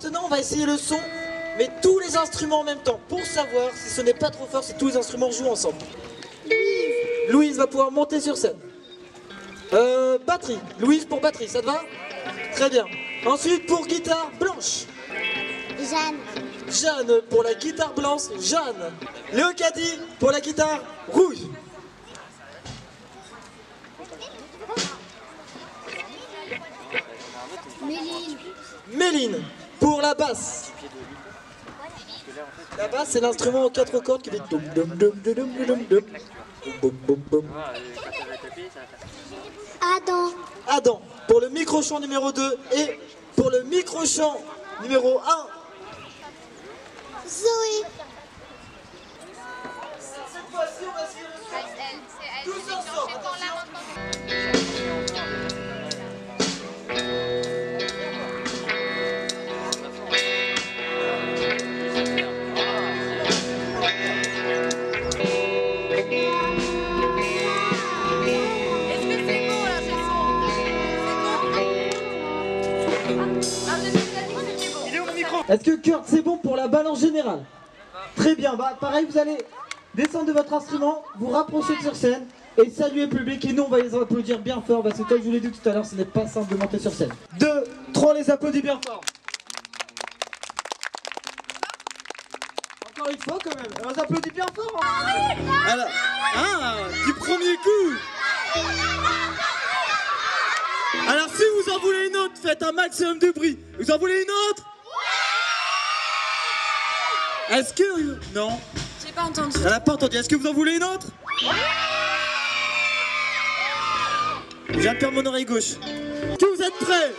Maintenant, on va essayer le son, mais tous les instruments en même temps, pour savoir si ce n'est pas trop fort, si tous les instruments jouent ensemble. Louise va pouvoir monter sur scène. Euh, batterie. Louise pour batterie, ça te va? Très bien. Ensuite, pour guitare blanche. Jeanne. Jeanne pour la guitare blanche, Jeanne. Léo Caddy pour la guitare rouge. Méline. Méline pour la basse. La basse, c'est l'instrument aux quatre cordes qui fait dum dum dum dum dum dum dum. Adam. Adam pour le micro-chant numéro 2 et pour le micro-chant numéro 1. Zoé. Cette fois-ci, on va essayer Est-ce que Kurt, c'est bon pour la balance générale Très bien, bah pareil, vous allez descendre de votre instrument, vous rapprocher de sur scène et saluer le public. Et nous, on va les applaudir bien fort parce que, comme je vous l'ai dit tout à l'heure, ce n'est pas simple de monter sur scène. Deux, trois, les applaudit bien fort. Encore une fois, quand même, on les applaudit bien fort. hein. Ah, du premier coup Alors si vous en voulez une autre, faites un maximum de bruit. Vous en voulez une autre? Est-ce que... Non, J'ai pas entendu. elle n'a pas entendu. Est-ce que vous en voulez une autre? Je viens de perdre mon oreille gauche. Que vous êtes prêts?